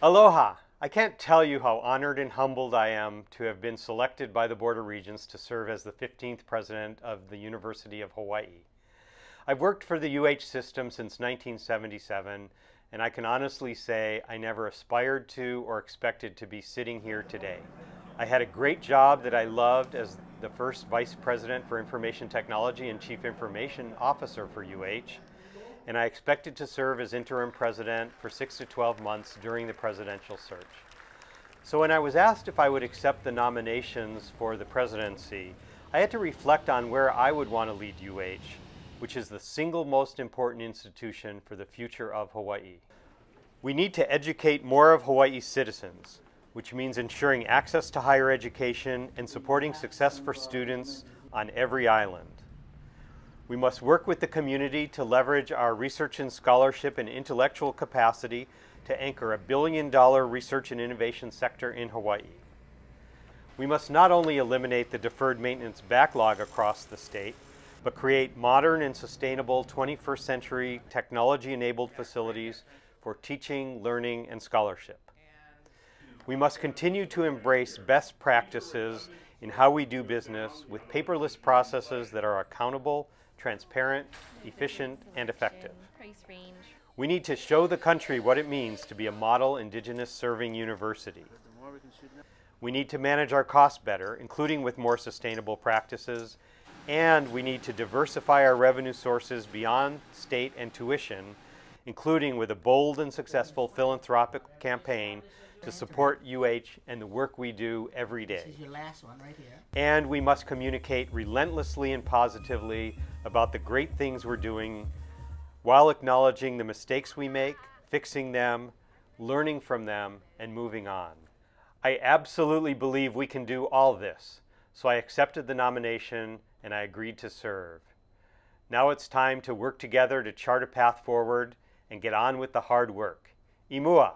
Aloha! I can't tell you how honored and humbled I am to have been selected by the Board of Regents to serve as the 15th president of the University of Hawaii. I've worked for the UH system since 1977, and I can honestly say I never aspired to or expected to be sitting here today. I had a great job that I loved as the first Vice President for Information Technology and Chief Information Officer for UH, and I expected to serve as interim president for six to 12 months during the presidential search. So when I was asked if I would accept the nominations for the presidency, I had to reflect on where I would want to lead UH, which is the single most important institution for the future of Hawaii. We need to educate more of Hawaii's citizens, which means ensuring access to higher education and supporting success for students on every island. We must work with the community to leverage our research and scholarship and intellectual capacity to anchor a billion dollar research and innovation sector in Hawaii. We must not only eliminate the deferred maintenance backlog across the state, but create modern and sustainable 21st century technology enabled facilities for teaching, learning, and scholarship. We must continue to embrace best practices in how we do business with paperless processes that are accountable transparent, efficient, and effective. We need to show the country what it means to be a model Indigenous serving university. We need to manage our costs better, including with more sustainable practices, and we need to diversify our revenue sources beyond state and tuition, including with a bold and successful philanthropic campaign to support UH and the work we do every day. This is your last one Right here. and we must communicate relentlessly and positively about the great things we're doing while acknowledging the mistakes we make, fixing them, learning from them, and moving on. I absolutely believe we can do all this, so I accepted the nomination and I agreed to serve. Now it's time to work together to chart a path forward and get on with the hard work. Imua!